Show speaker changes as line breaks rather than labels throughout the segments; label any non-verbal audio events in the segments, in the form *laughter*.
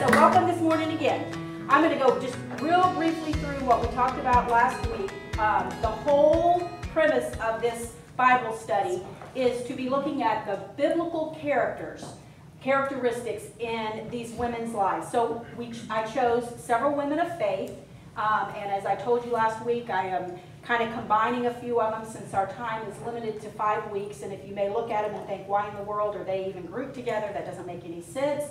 so welcome this morning again. I'm going to go just real briefly through what we talked about last week. Um, the whole premise of this Bible study is to be looking at the biblical characters, characteristics in these women's lives. So we, I chose several women of faith, um, and as I told you last week, I am kind of combining a few of them since our time is limited to five weeks. And if you may look at them and think, why in the world are they even grouped together? That doesn't make any sense.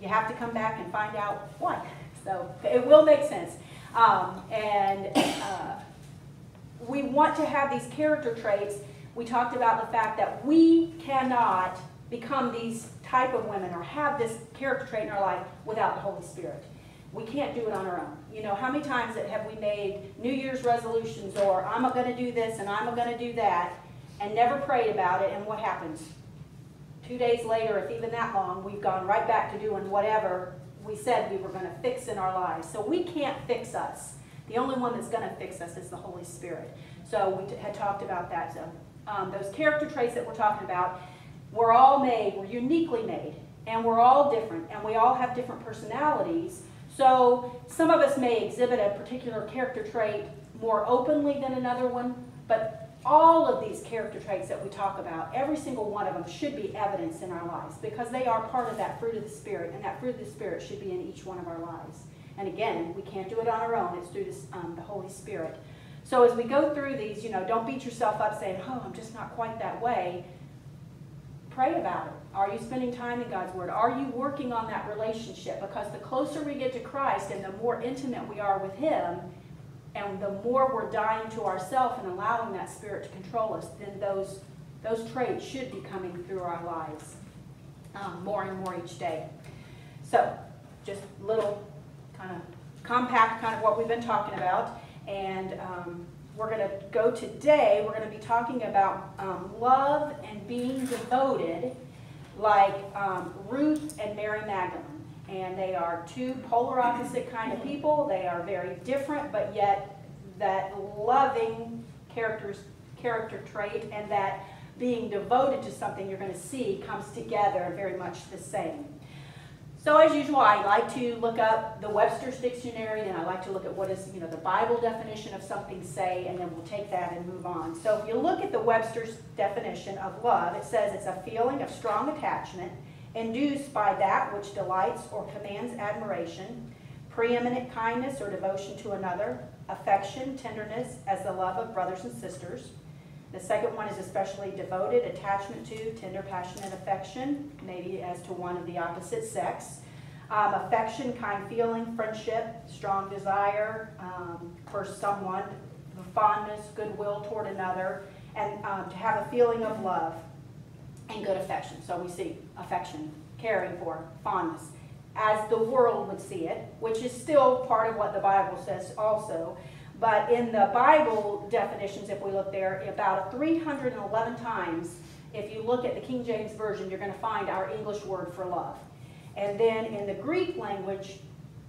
You have to come back and find out why. So it will make sense. Um, and uh, we want to have these character traits. We talked about the fact that we cannot become these type of women or have this character trait in our life without the Holy Spirit. We can't do it on our own. You know, how many times have we made New Year's resolutions or I'm going to do this and I'm going to do that and never prayed about it and what happens? Two days later, if even that long, we've gone right back to doing whatever we said we were going to fix in our lives. So we can't fix us. The only one that's going to fix us is the Holy Spirit. So we had talked about that. So um, those character traits that we're talking about, we're all made, we're uniquely made, and we're all different, and we all have different personalities. So some of us may exhibit a particular character trait more openly than another one, but all of these character traits that we talk about, every single one of them should be evidence in our lives because they are part of that fruit of the Spirit, and that fruit of the Spirit should be in each one of our lives. And again, we can't do it on our own. It's through this, um, the Holy Spirit. So as we go through these, you know, don't beat yourself up saying, oh, I'm just not quite that way. Pray about it. Are you spending time in God's Word? Are you working on that relationship? Because the closer we get to Christ and the more intimate we are with Him, and the more we're dying to ourselves and allowing that Spirit to control us, then those, those traits should be coming through our lives um, more and more each day. So, just little kind of compact kind of what we've been talking about. And um, we're going to go today, we're going to be talking about um, love and being devoted like um, Ruth and Mary Magdalene. And they are two polar opposite kind of people. They are very different, but yet that loving characters, character trait and that being devoted to something you're going to see comes together very much the same. So as usual, I like to look up the Webster's Dictionary, and I like to look at what is, you know, the Bible definition of something say, and then we'll take that and move on. So if you look at the Webster's definition of love, it says it's a feeling of strong attachment induced by that which delights or commands admiration, preeminent kindness or devotion to another, affection, tenderness, as the love of brothers and sisters, the second one is especially devoted, attachment to, tender, passionate affection, maybe as to one of the opposite sex. Um, affection, kind feeling, friendship, strong desire um, for someone, fondness, goodwill toward another, and um, to have a feeling of love and good affection. So we see affection, caring for, fondness, as the world would see it, which is still part of what the Bible says also. But in the Bible definitions, if we look there, about 311 times, if you look at the King James Version, you're going to find our English word for love. And then in the Greek language,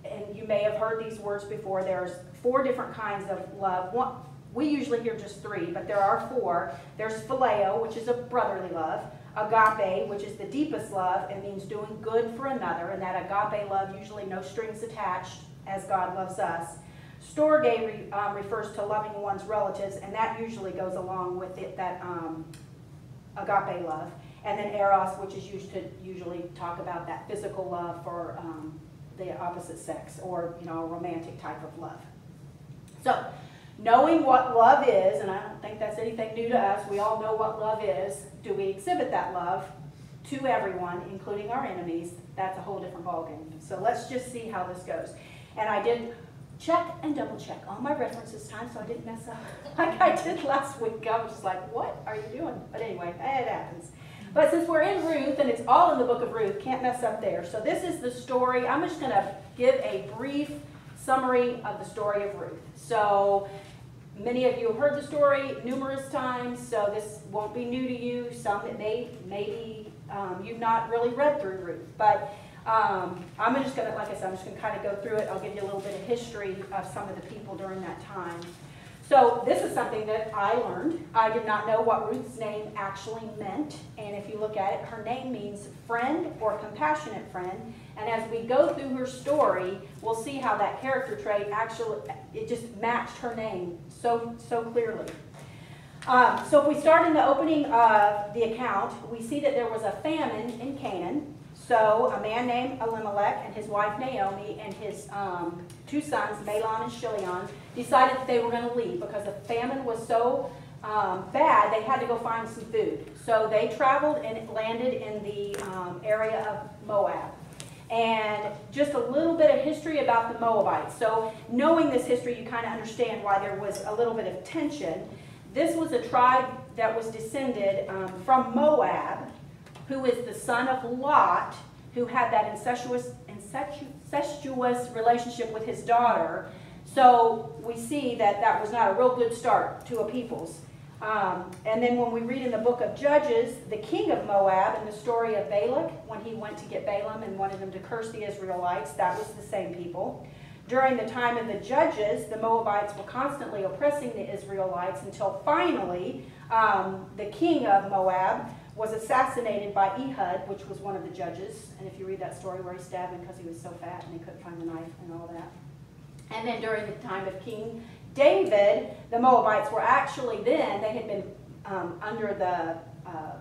and you may have heard these words before, there's four different kinds of love. One, we usually hear just three, but there are four. There's phileo, which is a brotherly love. Agape, which is the deepest love and means doing good for another. And that agape love, usually no strings attached, as God loves us. Storge um, refers to loving one's relatives, and that usually goes along with it, that um, agape love. And then eros, which is used to usually talk about that physical love for um, the opposite sex, or you know, a romantic type of love. So, knowing what love is, and I don't think that's anything new to us, we all know what love is. Do we exhibit that love to everyone, including our enemies? That's a whole different ballgame. So let's just see how this goes. And I did check and double check all my references time so I didn't mess up *laughs* like I did last week. I was just like, what are you doing? But anyway, it happens. But since we're in Ruth and it's all in the book of Ruth, can't mess up there. So this is the story. I'm just going to give a brief summary of the story of Ruth. So many of you have heard the story numerous times, so this won't be new to you. Some that may maybe um, you've not really read through Ruth, but um, I'm just going to, like I said, I'm just going to kind of go through it. I'll give you a little bit of history of some of the people during that time. So this is something that I learned. I did not know what Ruth's name actually meant. And if you look at it, her name means friend or compassionate friend. And as we go through her story, we'll see how that character trait actually, it just matched her name so, so clearly. Um, so if we start in the opening of the account, we see that there was a famine in Canaan. So a man named Elimelech and his wife Naomi and his um, two sons, Mahlon and Chilion, decided that they were going to leave because the famine was so um, bad, they had to go find some food. So they traveled and landed in the um, area of Moab. And just a little bit of history about the Moabites. So knowing this history, you kind of understand why there was a little bit of tension. This was a tribe that was descended um, from Moab, who is the son of Lot, who had that incestuous, incestuous relationship with his daughter. So we see that that was not a real good start to a people's. Um, and then when we read in the book of Judges, the king of Moab and the story of Balak, when he went to get Balaam and wanted him to curse the Israelites, that was the same people. During the time of the Judges, the Moabites were constantly oppressing the Israelites until finally um, the king of Moab was assassinated by Ehud, which was one of the judges. And if you read that story where he stabbed him because he was so fat and he couldn't find the knife and all that. And then during the time of King David, the Moabites were actually then, they had been um, under the uh,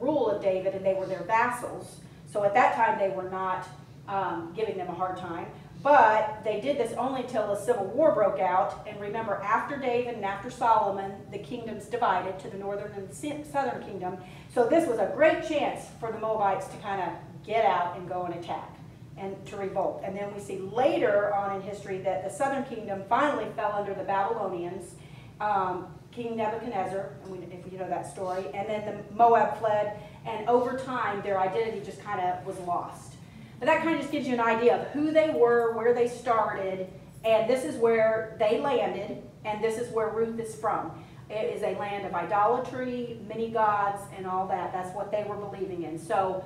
rule of David and they were their vassals. So at that time they were not um, giving them a hard time. But they did this only until the civil war broke out. And remember, after David and after Solomon, the kingdoms divided to the northern and the southern kingdom. So this was a great chance for the Moabites to kind of get out and go and attack and to revolt. And then we see later on in history that the southern kingdom finally fell under the Babylonians, um, King Nebuchadnezzar, and we, if you know that story, and then the Moab fled, and over time their identity just kind of was lost. But that kind of just gives you an idea of who they were, where they started, and this is where they landed, and this is where Ruth is from. It is a land of idolatry, many gods, and all that. That's what they were believing in. So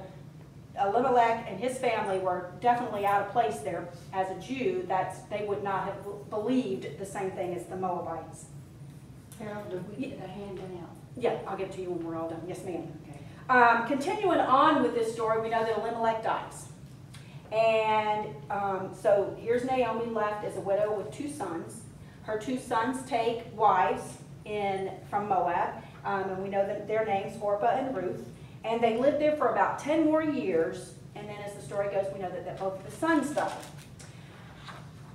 Elimelech and his family were definitely out of place there. As a Jew, that they would not have believed the same thing as the Moabites.
Carol, did we get a handout?
Yeah, I'll give it to you when we're all done. Yes, ma'am. Okay. Um, continuing on with this story, we know that Elimelech dies. And um, so here's Naomi left as a widow with two sons. Her two sons take wives in from Moab, um, and we know that their names Orpah and Ruth. And they lived there for about 10 more years, and then as the story goes, we know that, that both the sons died.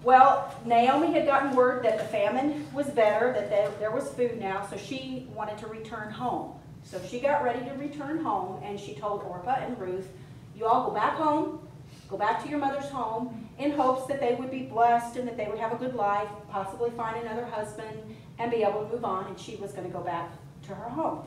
Well, Naomi had gotten word that the famine was better, that there was food now, so she wanted to return home. So she got ready to return home, and she told Orpah and Ruth, you all go back home, go back to your mother's home in hopes that they would be blessed and that they would have a good life, possibly find another husband and be able to move on. And she was going to go back to her home.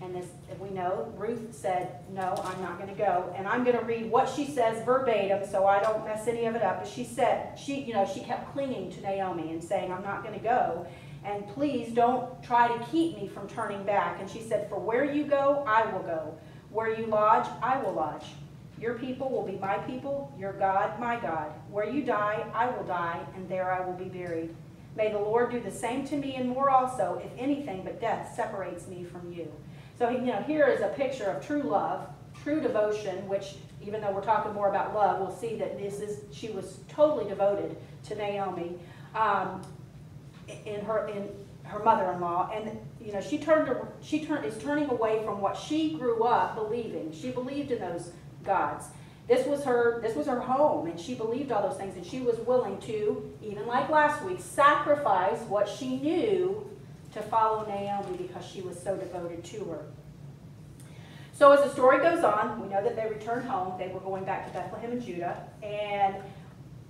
And as we know, Ruth said, no, I'm not going to go. And I'm going to read what she says verbatim so I don't mess any of it up. But she said, she, you know, she kept clinging to Naomi and saying, I'm not going to go. And please don't try to keep me from turning back. And she said, for where you go, I will go. Where you lodge, I will lodge. Your people will be my people, your God, my God. Where you die, I will die, and there I will be buried. May the Lord do the same to me and more also, if anything but death separates me from you. So, you know, here is a picture of true love, true devotion, which even though we're talking more about love, we'll see that this is, she was totally devoted to Naomi um, in her, in her mother-in-law. And, you know, she turned, she turned, is turning away from what she grew up believing. She believed in those gods. This was her this was her home and she believed all those things and she was willing to, even like last week, sacrifice what she knew to follow Naomi because she was so devoted to her. So as the story goes on, we know that they returned home. They were going back to Bethlehem and Judah. And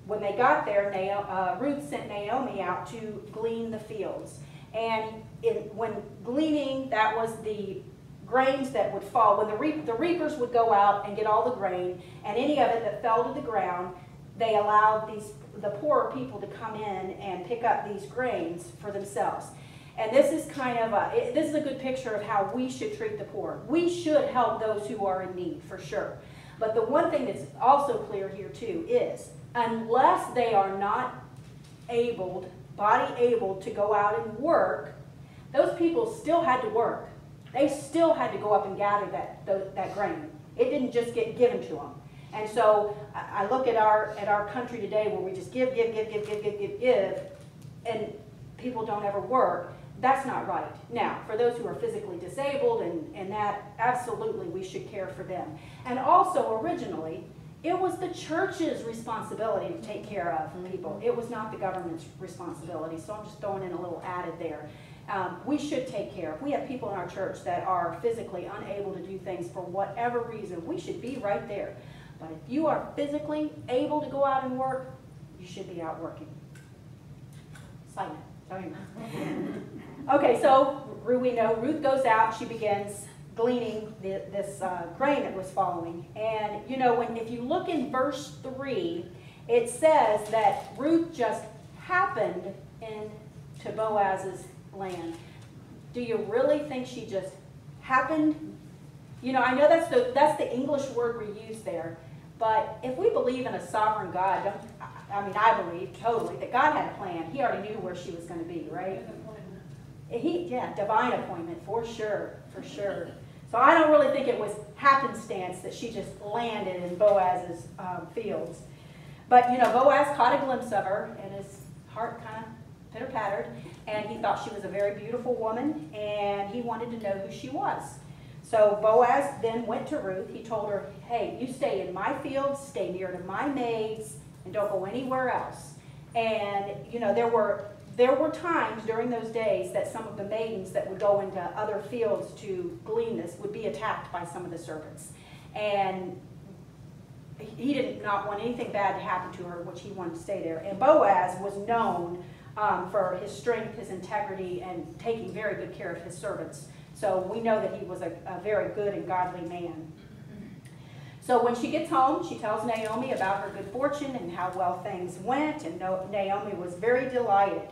when they got there, Naomi, uh, Ruth sent Naomi out to glean the fields. And in, when gleaning, that was the grains that would fall. When the, the reapers would go out and get all the grain, and any of it that fell to the ground, they allowed these the poorer people to come in and pick up these grains for themselves. And this is kind of a, this is a good picture of how we should treat the poor. We should help those who are in need, for sure. But the one thing that's also clear here too is, unless they are not able body able to go out and work, those people still had to work. They still had to go up and gather that, tho- that grain. It didn't just get given to them. And so I I look at our, at our country today where we just give, give, give, give, give, give, give, give, and people don't ever work. That's not right. Now, for those who are physically disabled and, and that, absolutely, we should care for them. And also, originally, it was the church's responsibility to take care of people. It was not the government's responsibility. So I'm just throwing in a little added there. Um, we should take care. If we have people in our church that are physically unable to do things for whatever reason, we should be right there. But if you are physically able to go out and work, you should be out working. Note. Sorry. *laughs* Okay, so we know Ruth goes out, she begins gleaning the, this uh, grain that was following. And, you know, when, if you look in verse 3, it says that Ruth just happened into Boaz's land. Do you really think she just happened? You know, I know that's the, that's the English word we use there, but if we believe in a sovereign God, don't, I mean, I believe totally that God had a plan. He already knew where she was going to be, right? He, yeah, divine appointment, for sure, for sure. So I don't really think it was happenstance that she just landed in Boaz's um, fields. But, you know, Boaz caught a glimpse of her, and his heart kind of pitter pattered, and he thought she was a very beautiful woman, and he wanted to know who she was. So Boaz then went to Ruth. He told her, hey, you stay in my fields, stay near to my maids, and don't go anywhere else. And, you know, there were there were times during those days that some of the maidens that would go into other fields to glean this would be attacked by some of the servants. And he did not want anything bad to happen to her, which he wanted to stay there. And Boaz was known um, for his strength, his integrity, and taking very good care of his servants. So we know that he was a, a very good and godly man. So when she gets home, she tells Naomi about her good fortune and how well things went, and Naomi was very delighted.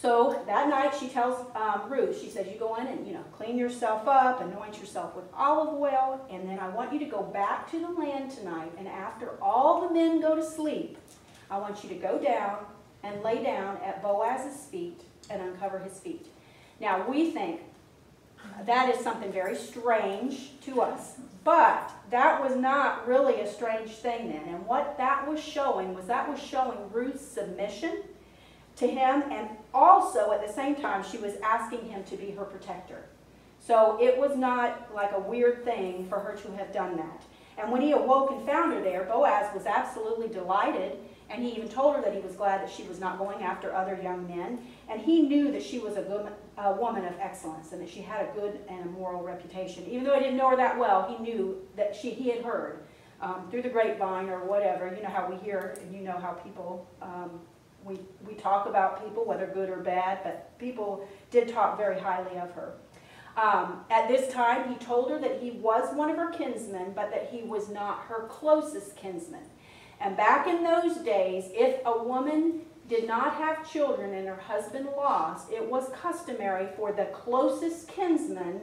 So that night she tells um, Ruth, she says, you go in and, you know, clean yourself up, anoint yourself with olive oil, and then I want you to go back to the land tonight, and after all the men go to sleep, I want you to go down and lay down at Boaz's feet and uncover his feet. Now we think that is something very strange to us. But that was not really a strange thing then. And what that was showing was that was showing Ruth's submission to him, and also at the same time, she was asking him to be her protector. So it was not like a weird thing for her to have done that. And when he awoke and found her there, Boaz was absolutely delighted, and he even told her that he was glad that she was not going after other young men. And he knew that she was a, good, a woman of excellence and that she had a good and a moral reputation. Even though he didn't know her that well, he knew that she, he had heard um, through the grapevine or whatever. You know how we hear, and you know how people, um, we, we talk about people, whether good or bad, but people did talk very highly of her. Um, at this time, he told her that he was one of her kinsmen, but that he was not her closest kinsman. And back in those days, if a woman did not have children and her husband lost, it was customary for the closest kinsman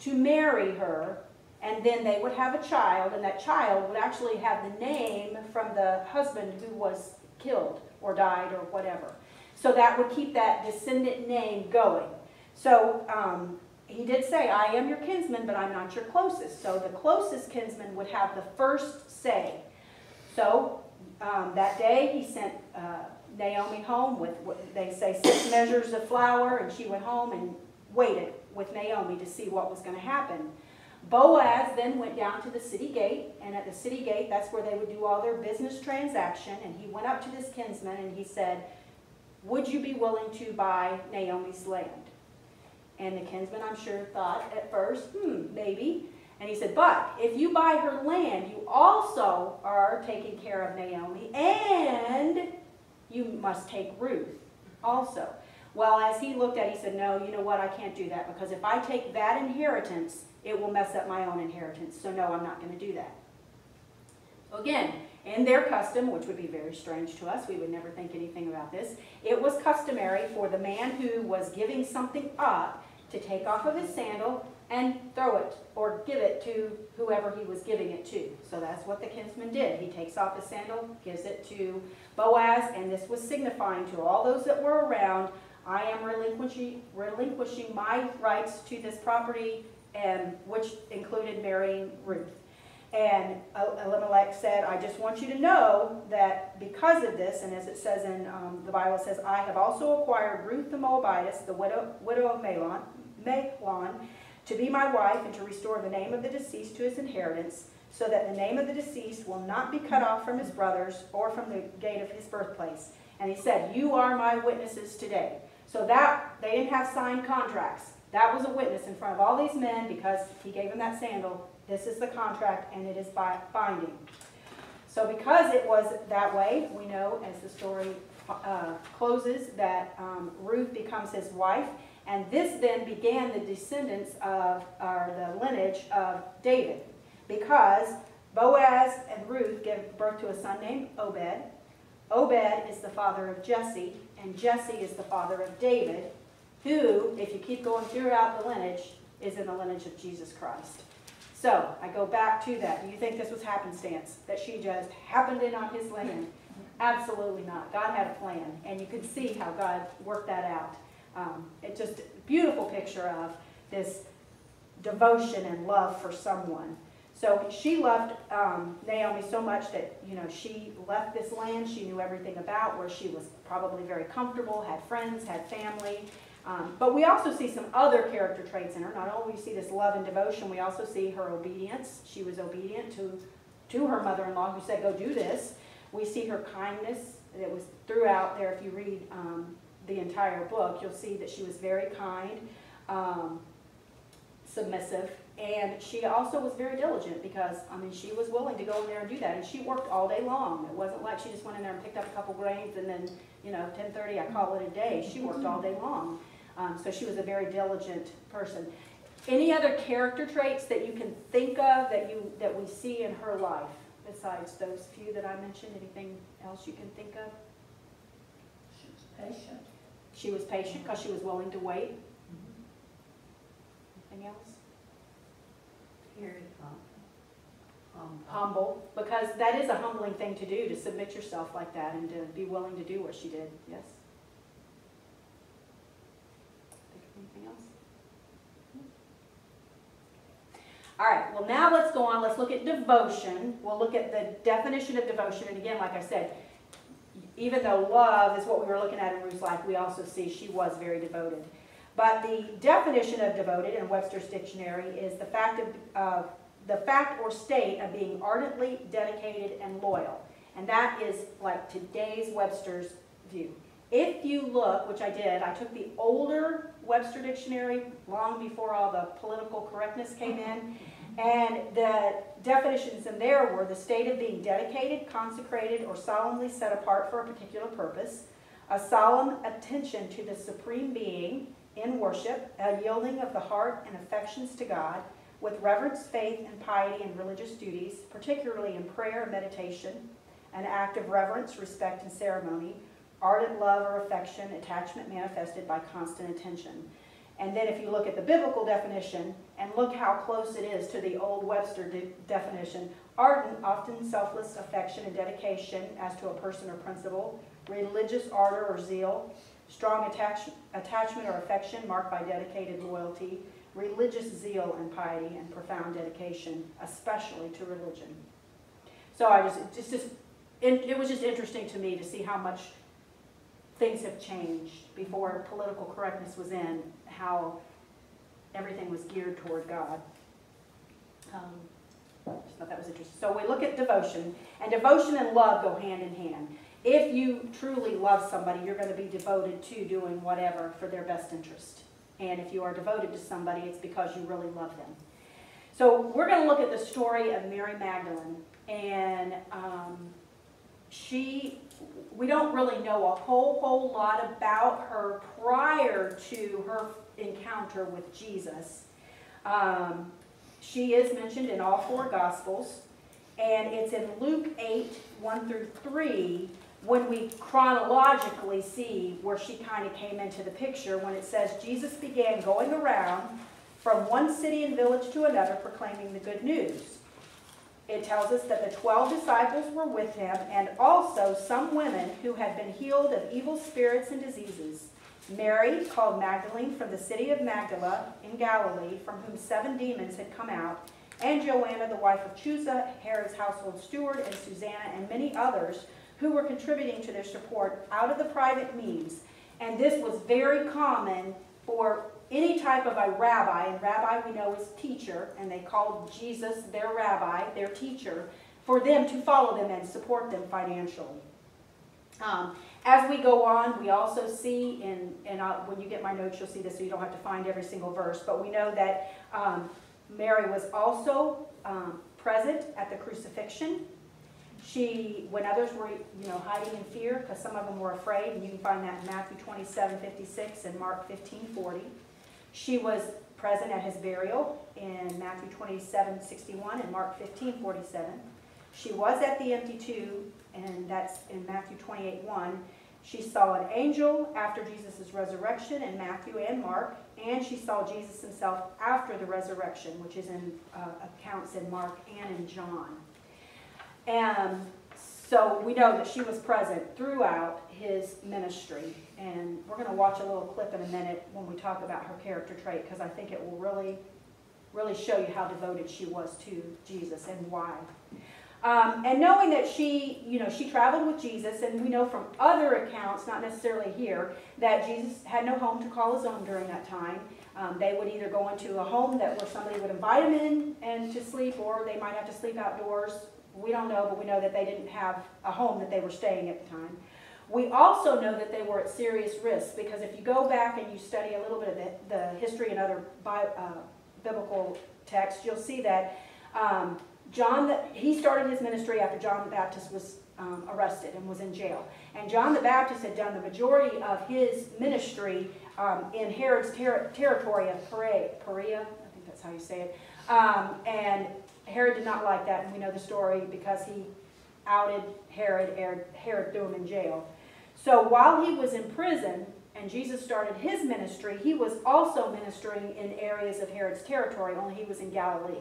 to marry her, and then they would have a child, and that child would actually have the name from the husband who was killed or died or whatever. So that would keep that descendant name going. So um, he did say, I am your kinsman, but I'm not your closest. So the closest kinsman would have the first say. So um, that day he sent uh, Naomi home with, what they say, six measures of flour, and she went home and waited with Naomi to see what was going to happen. Boaz then went down to the city gate, and at the city gate, that's where they would do all their business transaction, and he went up to this kinsman and he said, would you be willing to buy Naomi's land? And the kinsman, I'm sure, thought at first, hmm, maybe. And he said, but if you buy her land, you also are taking care of Naomi, and you must take Ruth also. Well, as he looked at it, he said, no, you know what, I can't do that, because if I take that inheritance, it will mess up my own inheritance. So no, I'm not going to do that. Again, in their custom, which would be very strange to us, we would never think anything about this, it was customary for the man who was giving something up to take off of his sandal, and throw it or give it to whoever he was giving it to. So that's what the kinsman did. He takes off his sandal, gives it to Boaz, and this was signifying to all those that were around, I am relinquishing, relinquishing my rights to this property, and which included marrying Ruth. And Elimelech said, I just want you to know that because of this, and as it says in um, the Bible, says, I have also acquired Ruth the Moabitess, the widow, widow of Mahlon, Mahlon, to be my wife and to restore the name of the deceased to his inheritance, so that the name of the deceased will not be cut off from his brothers or from the gate of his birthplace. And he said, You are my witnesses today. So that, they didn't have signed contracts. That was a witness in front of all these men because he gave them that sandal this is the contract, and it is binding. So because it was that way, we know as the story uh, closes that um, Ruth becomes his wife, and this then began the descendants of, or the lineage of David, because Boaz and Ruth give birth to a son named Obed. Obed is the father of Jesse, and Jesse is the father of David, who, if you keep going throughout the lineage, is in the lineage of Jesus Christ. So I go back to that. Do you think this was happenstance? That she just happened in on his land? Absolutely not. God had a plan. And you can see how God worked that out. Um, it's just a beautiful picture of this devotion and love for someone. So she loved um, Naomi so much that, you know, she left this land she knew everything about, where she was probably very comfortable, had friends, had family, um, but we also see some other character traits in her. Not only we see this love and devotion, we also see her obedience. She was obedient to, to her mother-in-law who said, go do this. We see her kindness. It was throughout there. If you read um, the entire book, you'll see that she was very kind, um, submissive, and she also was very diligent because, I mean, she was willing to go in there and do that. And she worked all day long. It wasn't like she just went in there and picked up a couple grains and then, you know, 10.30, I call it a day. She worked all day long. Um, so she was a very diligent person. Any other character traits that you can think of that you that we see in her life besides those few that I mentioned? Anything else you can think of?
She was patient.
She was patient because she was willing to wait. Anything else?
Very humble.
Humble, because that is a humbling thing to do, to submit yourself like that and to be willing to do what she did, yes? Anything else? All right, well now let's go on, let's look at devotion. We'll look at the definition of devotion, and again, like I said, even though love is what we were looking at in Ruth's life, we also see she was very devoted. But the definition of devoted in Webster's dictionary is the fact of uh, the fact or state of being ardently dedicated and loyal. And that is like today's Webster's view. If you look, which I did, I took the older Webster dictionary long before all the political correctness came in, and the definitions in there were the state of being dedicated, consecrated, or solemnly set apart for a particular purpose, a solemn attention to the supreme being in worship, a yielding of the heart and affections to God, with reverence, faith, and piety in religious duties, particularly in prayer and meditation, an act of reverence, respect, and ceremony, ardent love or affection, attachment manifested by constant attention. And then if you look at the biblical definition and look how close it is to the old Webster de definition, ardent, often selfless affection and dedication as to a person or principle, religious ardor or zeal, strong attach attachment or affection marked by dedicated loyalty, religious zeal and piety, and profound dedication, especially to religion. So I just, just, just it, it was just interesting to me to see how much things have changed before political correctness was in, how everything was geared toward God. Um, just thought that was interesting. So we look at devotion, and devotion and love go hand in hand. If you truly love somebody, you're going to be devoted to doing whatever for their best interest. And if you are devoted to somebody, it's because you really love them. So we're going to look at the story of Mary Magdalene. And um, she we don't really know a whole, whole lot about her prior to her encounter with Jesus. Um, she is mentioned in all four Gospels, and it's in Luke 8, 1 through 3, when we chronologically see where she kind of came into the picture when it says Jesus began going around from one city and village to another proclaiming the good news. It tells us that the 12 disciples were with him and also some women who had been healed of evil spirits and diseases. Mary, called Magdalene from the city of Magdala in Galilee, from whom seven demons had come out, and Joanna, the wife of Chuza, Herod's household steward, and Susanna, and many others who were contributing to their support out of the private means. And this was very common for any type of a rabbi, and rabbi we know is teacher, and they called Jesus their rabbi, their teacher, for them to follow them and support them financially. Um, as we go on, we also see, in, and uh, when you get my notes, you'll see this, so you don't have to find every single verse, but we know that um, Mary was also um, present at the crucifixion. She, when others were, you know, hiding in fear, because some of them were afraid, and you can find that in Matthew 27, 56 and Mark 15, 40. She was present at his burial in Matthew 27, 61 and Mark 15, 47. She was at the empty tomb, and that's in Matthew 28, 1. She saw an angel after Jesus' resurrection in Matthew and Mark, and she saw Jesus himself after the resurrection, which is in uh, accounts in Mark and in John. And so we know that she was present throughout his ministry. And we're going to watch a little clip in a minute when we talk about her character trait because I think it will really, really show you how devoted she was to Jesus and why. Um, and knowing that she, you know, she traveled with Jesus, and we know from other accounts, not necessarily here, that Jesus had no home to call his own during that time. Um, they would either go into a home that where somebody would invite them in and to sleep, or they might have to sleep outdoors. We don't know, but we know that they didn't have a home that they were staying at the time. We also know that they were at serious risk because if you go back and you study a little bit of the, the history and other bi, uh, biblical texts, you'll see that um, John, the, he started his ministry after John the Baptist was um, arrested and was in jail. And John the Baptist had done the majority of his ministry um, in Herod's ter territory of Perea, Perea, I think that's how you say it. Um, and Herod did not like that, and we know the story because he outed Herod, Herod threw him in jail. So while he was in prison and Jesus started his ministry, he was also ministering in areas of Herod's territory, only he was in Galilee.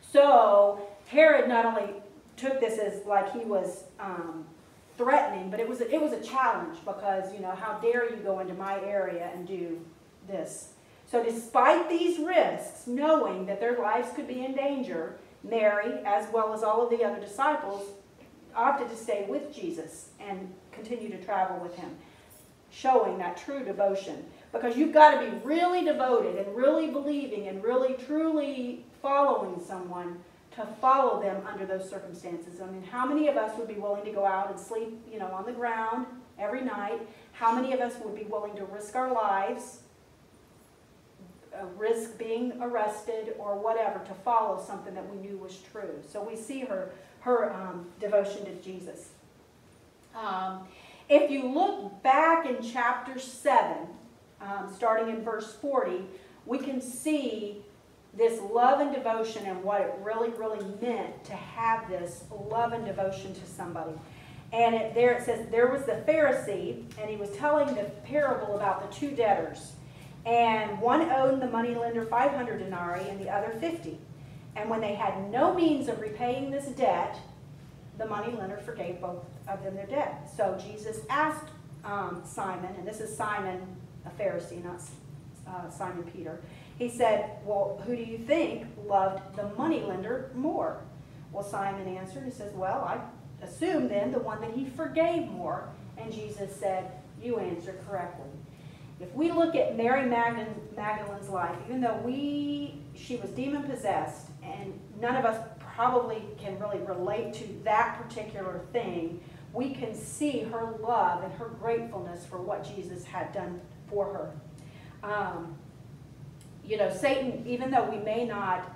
So Herod not only took this as like he was um, threatening, but it was a, it was a challenge because you know how dare you go into my area and do this. So despite these risks, knowing that their lives could be in danger, Mary, as well as all of the other disciples, opted to stay with Jesus and continue to travel with him, showing that true devotion. Because you've got to be really devoted and really believing and really truly following someone to follow them under those circumstances. I mean, how many of us would be willing to go out and sleep, you know, on the ground every night? How many of us would be willing to risk our lives, uh, risk being arrested or whatever to follow something that we knew was true? So we see her, her um, devotion to Jesus. Um, if you look back in chapter 7, um, starting in verse 40, we can see this love and devotion and what it really, really meant to have this love and devotion to somebody. And it, there it says, there was the Pharisee, and he was telling the parable about the two debtors. And one owed the moneylender 500 denarii and the other 50. And when they had no means of repaying this debt, the money lender forgave both of them their debt. So Jesus asked um, Simon, and this is Simon, a Pharisee, not uh, Simon Peter. He said, Well, who do you think loved the money lender more? Well, Simon answered, He says, Well, I assume then the one that he forgave more. And Jesus said, You answered correctly. If we look at Mary Magdalene's life, even though we she was demon possessed, and none of us probably can really relate to that particular thing, we can see her love and her gratefulness for what Jesus had done for her. Um, you know, Satan, even though we may not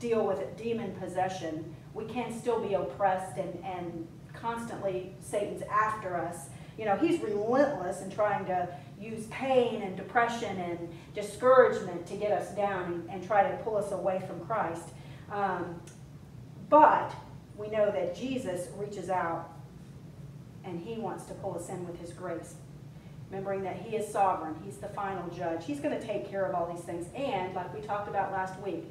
deal with demon possession, we can still be oppressed and, and constantly Satan's after us. You know, he's relentless in trying to use pain and depression and discouragement to get us down and, and try to pull us away from Christ. Um, but we know that Jesus reaches out and he wants to pull us in with his grace. remembering that He is sovereign, He's the final judge. He's going to take care of all these things. And, like we talked about last week,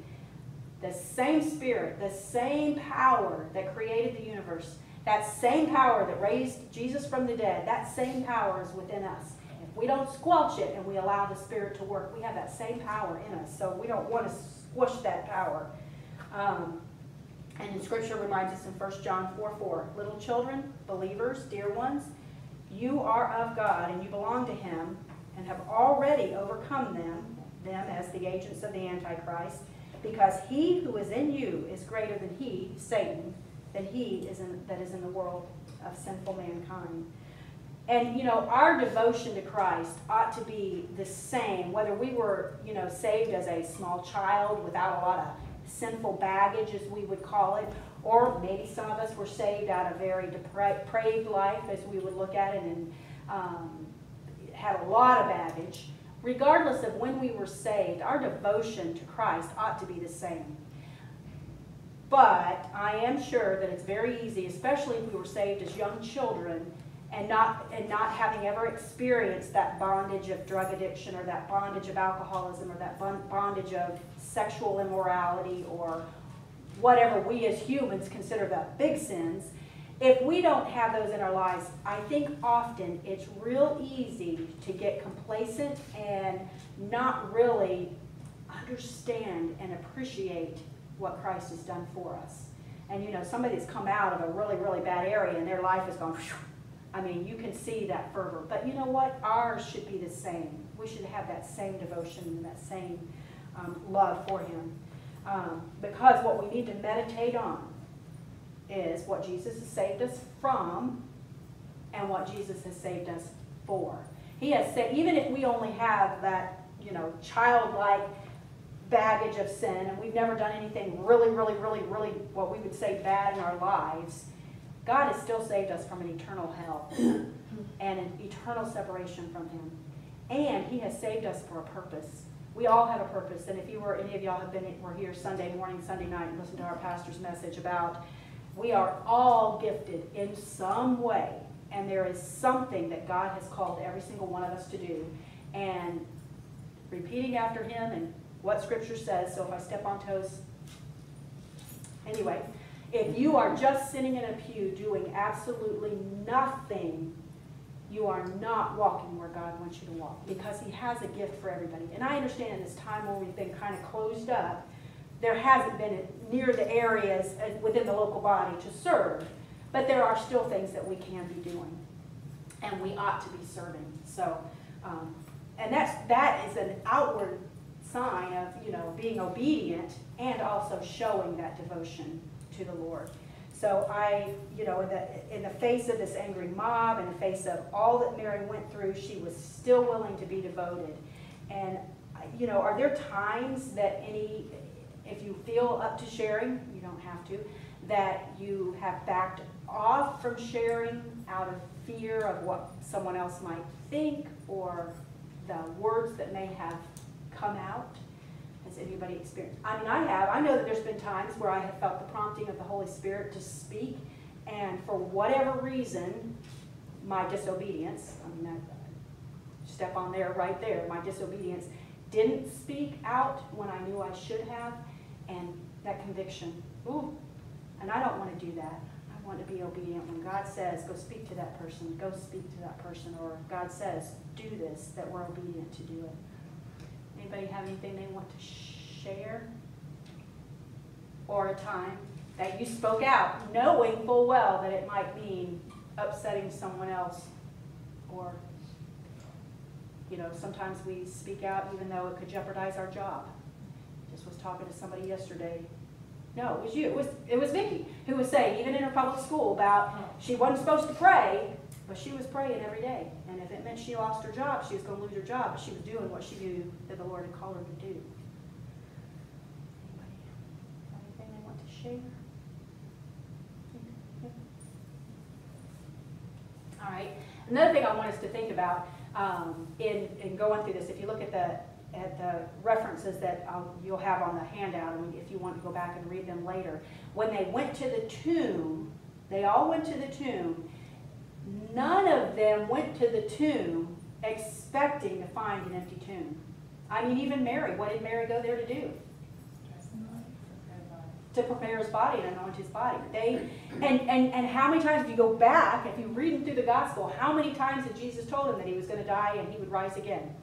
the same Spirit, the same power that created the universe, that same power that raised Jesus from the dead, that same power is within us. If we don't squelch it and we allow the Spirit to work, we have that same power in us. So we don't want to squash that power. Um, and the scripture reminds us in 1 John 4 4, little children, believers, dear ones, you are of God and you belong to Him and have already overcome them, them as the agents of the Antichrist, because he who is in you is greater than he, Satan, than he is in, that is in the world of sinful mankind. And, you know, our devotion to Christ ought to be the same, whether we were, you know, saved as a small child without a lot of sinful baggage, as we would call it, or maybe some of us were saved out of very depraved life, as we would look at it, and um, had a lot of baggage. Regardless of when we were saved, our devotion to Christ ought to be the same. But I am sure that it's very easy, especially if we were saved as young children, and not and not having ever experienced that bondage of drug addiction or that bondage of alcoholism or that bondage of sexual immorality or whatever we as humans consider the big sins if we don't have those in our lives i think often it's real easy to get complacent and not really understand and appreciate what christ has done for us. And you know somebody that's come out of a really really bad area and their life has gone *laughs* I mean, you can see that fervor. But you know what? Ours should be the same. We should have that same devotion and that same um, love for Him. Um, because what we need to meditate on is what Jesus has saved us from and what Jesus has saved us for. He has said, even if we only have that, you know, childlike baggage of sin and we've never done anything really, really, really, really, what we would say bad in our lives, God has still saved us from an eternal hell *clears throat* and an eternal separation from Him. And He has saved us for a purpose. We all have a purpose. And if you were, any of y'all have been, were here Sunday morning, Sunday night, and listened to our pastor's message about we are all gifted in some way. And there is something that God has called every single one of us to do. And repeating after Him and what Scripture says. So if I step on toes, anyway, if you are just sitting in a pew doing absolutely nothing, you are not walking where God wants you to walk because He has a gift for everybody. And I understand in this time where we've been kind of closed up, there hasn't been near the areas within the local body to serve, but there are still things that we can be doing, and we ought to be serving. So, um, and that's that is an outward sign of you know being obedient and also showing that devotion to the Lord. So I, you know, in the, in the face of this angry mob, in the face of all that Mary went through, she was still willing to be devoted. And, you know, are there times that any, if you feel up to sharing, you don't have to, that you have backed off from sharing out of fear of what someone else might think or the words that may have come out? Has anybody experienced? I mean, I have. I know that there's been times where I have felt the prompting of the Holy Spirit to speak, and for whatever reason, my disobedience, I mean, I step on there right there, my disobedience didn't speak out when I knew I should have, and that conviction, ooh, and I don't want to do that. I want to be obedient. When God says, go speak to that person, go speak to that person, or God says, do this, that we're obedient to do it. Anybody have anything they want to share? Or a time that you spoke out, knowing full well that it might mean upsetting someone else or you know, sometimes we speak out even though it could jeopardize our job. Just was talking to somebody yesterday. No, it was you. It was it was Vicky who was saying, even in her public school, about she wasn't supposed to pray, but she was praying every day. And if it meant she lost her job, she was going to lose her job, but she was doing what she knew that the Lord had called her to do. Anybody anything they want to share? All right. Another thing I want us to think about um, in, in going through this, if you look at the at the references that um, you'll have on the handout, and if you want to go back and read them later, when they went to the tomb, they all went to the tomb, None of them went to the tomb expecting to find an empty tomb. I mean, even Mary, what did Mary go there to do? to prepare his body and anoint his body. They and, and and how many times if you go back, if you read through the gospel, how many times did Jesus told him that he was going to die and he would rise again?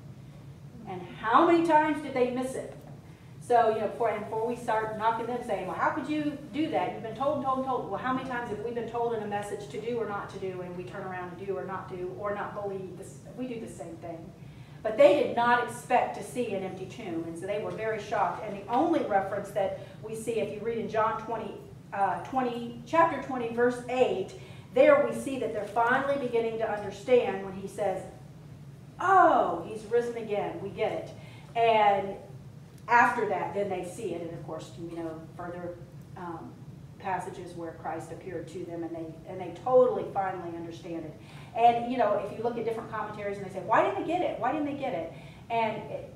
And how many times did they miss it? So, you know, before, and before we start knocking them saying, well, how could you do that? You've been told and told and told. Well, how many times have we been told in a message to do or not to do, and we turn around and do or not do or not believe? This, we do the same thing. But they did not expect to see an empty tomb, and so they were very shocked. And the only reference that we see, if you read in John 20, uh, 20 chapter 20, verse 8, there we see that they're finally beginning to understand when he says, Oh, he's risen again. We get it. And after that, then they see it, and of course, you know, further um, passages where Christ appeared to them, and they and they totally finally understand it. And you know, if you look at different commentaries, and they say, "Why didn't they get it? Why didn't they get it?" And it,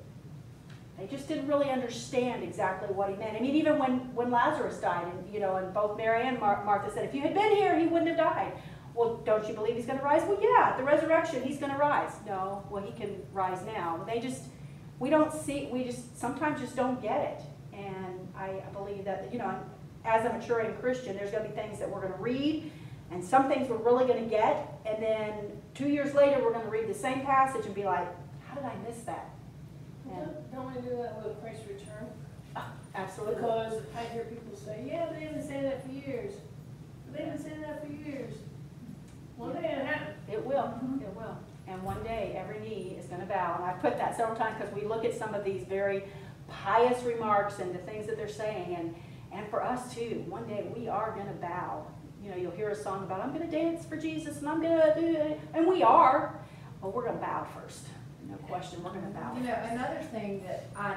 they just didn't really understand exactly what he meant. I mean, even when when Lazarus died, and you know, and both Mary and Mar- Martha said, "If you had been here, he wouldn't have died." Well, don't you believe he's going to rise? Well, yeah, the resurrection, he's going to rise. No, well, he can rise now. They just, we don't see, we just sometimes just don't get it. And I believe that, you know, as a maturing Christian, there's going to be things that we're going to read, and some things we're really going to get, and then two years later, we're going to read the same passage and be like, how did I miss that? And,
Don't don't we do that with Christ's return?
Ah, absolutely.
Because I hear people say, yeah, they've been saying that for years. They've been saying that for years. One day it.
It will, mm-hmm. it will. And one day, every knee is going to bow. And I've put that several times because we look at some of these very pious remarks and the things that they're saying. And, and for us too, one day we are going to bow. You know, you'll hear a song about, I'm going to dance for Jesus and I'm going to do it. And we are. But we're going to bow first. No question, we're going to bow
You know,
first.
another thing that I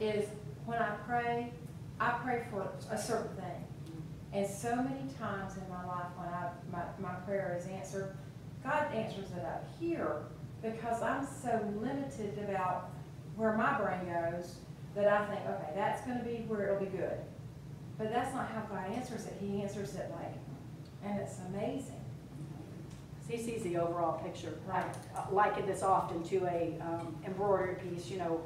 do is when I pray, I pray for a certain thing. And so many times in my life when I, my, my prayer is answered, God answers it up here because I'm so limited about where my brain goes that I think, okay, that's gonna be where it'll be good. But that's not how God answers it. He answers it like, and it's amazing.
He sees the overall picture.
Right.
I liken this often to a um, embroidery piece, you know.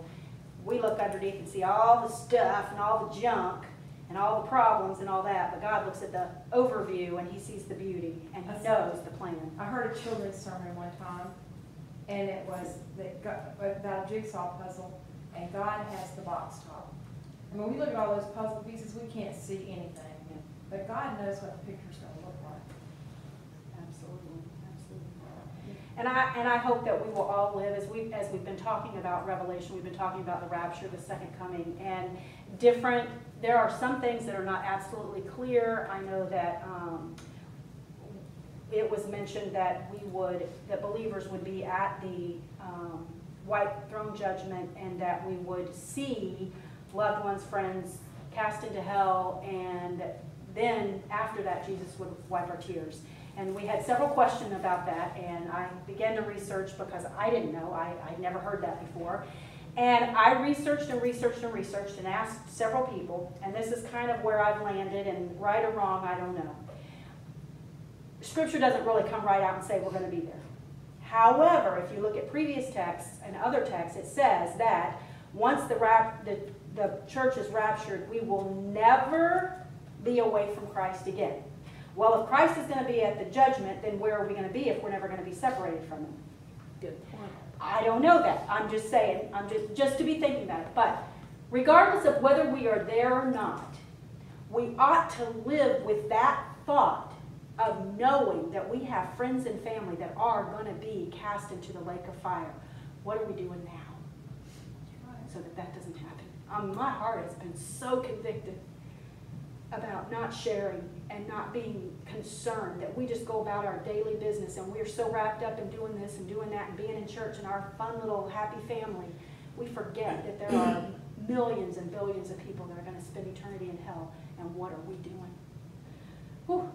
We look underneath and see all the stuff and all the junk and all the problems and all that, but God looks at the overview and he sees the beauty and he knows the plan.
I heard a children's sermon one time, and it was that God, uh, about a jigsaw puzzle, and God has the box top. And when we look at all those puzzle pieces, we can't see anything, but God knows what the picture's gonna look like.
Absolutely, absolutely. And I, and I hope that we will all live, as we, as we've been talking about Revelation, we've been talking about the rapture, the second coming, and different, there are some things that are not absolutely clear. I know that, um, it was mentioned that we would, that believers would be at the, um, white throne judgment, and that we would see loved ones, friends cast into hell, and then after that, Jesus would wipe our tears. And we had several questions about that, and I began to research because I didn't know, I, I'd never heard that before. And I researched and researched and researched and asked several people, and this is kind of where I've landed, and right or wrong, I don't know. Scripture doesn't really come right out and say we're going to be there. However, if you look at previous texts and other texts, it says that once the, rap, the, the church is raptured, we will never be away from Christ again. Well, if Christ is going to be at the judgment, then where are we going to be if we're never going to be separated from him?
Good point.
I don't know that. I'm just saying, I'm just, just to be thinking about it. But regardless of whether we are there or not, we ought to live with that thought of knowing that we have friends and family that are going to be cast into the lake of fire. What are we doing now so that that doesn't happen? Um, my heart has been so convicted about not sharing and not being concerned that we just go about our daily business and we're so wrapped up in doing this and doing that and being in church and our fun little happy family. We forget that there are *clears throat* millions and billions of people that are going to spend eternity in hell. And what are we doing? Whew,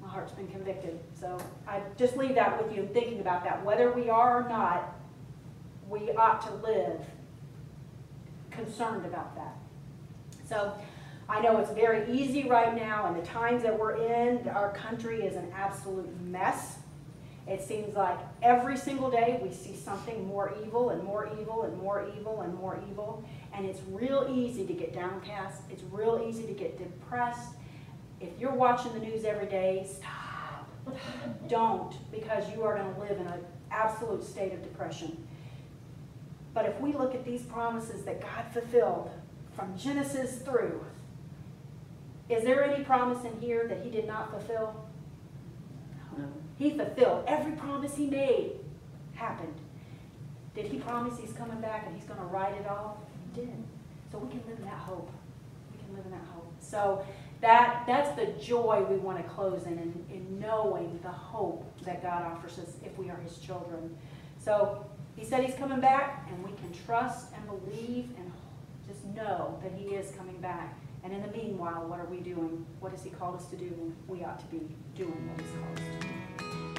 my heart's been convicted. So I just leave that with you thinking about that. Whether we are or not, we ought to live concerned about that. So I know it's very easy right now, and the times that we're in, our country is an absolute mess. It seems like every single day we see something more evil and more evil and more evil and more evil. And it's real easy to get downcast. It's real easy to get depressed. If you're watching the news every day, stop. Don't, because you are going to live in an absolute state of depression. But if we look at these promises that God fulfilled from Genesis through, is there any promise in here that He did not fulfill?
No.
He fulfilled every promise He made, happened. Did He promise He's coming back and He's going to right it all? He did. So we can live in that hope. We can live in that hope. So that that's the joy we want to close in, in, in knowing the hope that God offers us if we are His children. So He said He's coming back, and we can trust and believe and just know that He is coming back. And in the meanwhile, what are we doing? What has He called us to do? We ought to be doing what He's called us to do.